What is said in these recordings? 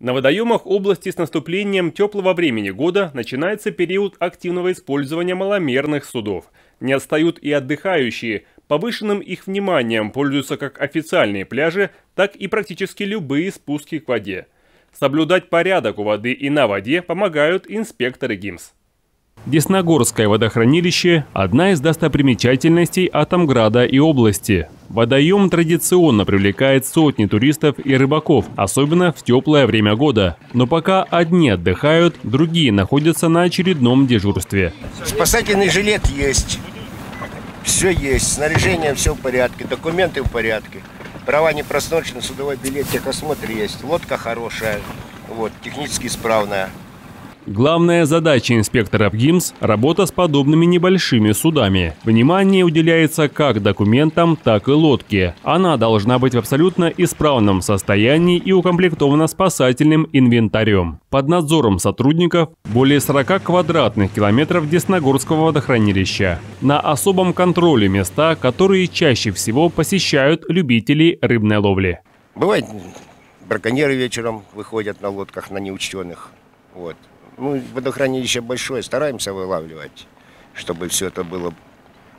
На водоемах области с наступлением теплого времени года начинается период активного использования маломерных судов. Не отстают и отдыхающие. Повышенным их вниманием пользуются как официальные пляжи, так и практически любые спуски к воде. Соблюдать порядок у воды и на воде помогают инспекторы ГИМС. Десногорское водохранилище – одна из достопримечательностей Атомграда и области. Водоем традиционно привлекает сотни туристов и рыбаков, особенно в теплое время года. Но пока одни отдыхают, другие находятся на очередном дежурстве. Спасательный жилет есть, все есть, снаряжение все в порядке, документы в порядке. Права не просрочены, судовой билет, техосмотр есть, лодка хорошая, вот, технически исправная. Главная задача инспекторов ГИМС – работа с подобными небольшими судами. Внимание уделяется как документам, так и лодке. Она должна быть в абсолютно исправном состоянии и укомплектована спасательным инвентарем. Под надзором сотрудников более 40 квадратных километров Десногорского водохранилища. На особом контроле места, которые чаще всего посещают любители рыбной ловли. Бывает, браконьеры вечером выходят на лодках на неучтенных. Вот. Ну, водохранилище большое, стараемся вылавливать, чтобы все это было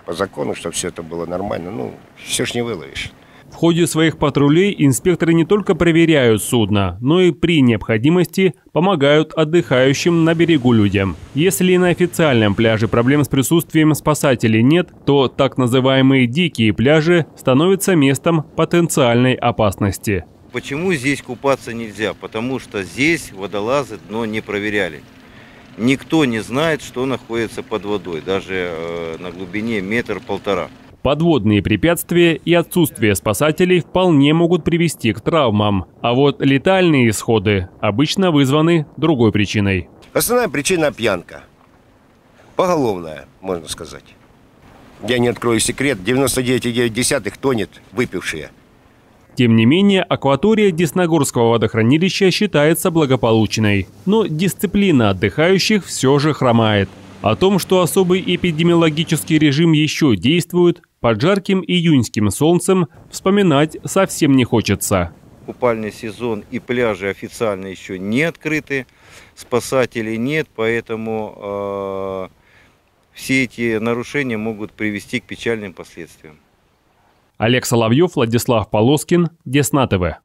по закону, чтобы все это было нормально. Ну, все ж не выловишь. В ходе своих патрулей инспекторы не только проверяют судно, но и при необходимости помогают отдыхающим на берегу людям. Если на официальном пляже проблем с присутствием спасателей нет, то так называемые дикие пляжи становятся местом потенциальной опасности. Почему здесь купаться нельзя? Потому что здесь водолазы дно не проверяли. Никто не знает, что находится под водой, даже э, на глубине метр-полтора. Подводные препятствия и отсутствие спасателей вполне могут привести к травмам. А вот летальные исходы обычно вызваны другой причиной. Основная причина – пьянка. Поголовная, можно сказать. Я не открою секрет, 99,9 тонет выпившие – тем не менее, акватория Десногорского водохранилища считается благополучной. Но дисциплина отдыхающих все же хромает. О том, что особый эпидемиологический режим еще действует, под жарким июньским солнцем вспоминать совсем не хочется. Купальный сезон и пляжи официально еще не открыты, спасателей нет, поэтому э, все эти нарушения могут привести к печальным последствиям. Олег Соловьев, Владислав Полоскин, Десна ТВ.